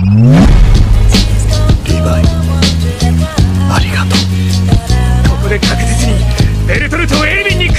リヴァイありがとう。ここで確実にベルトルトをエルヴィンに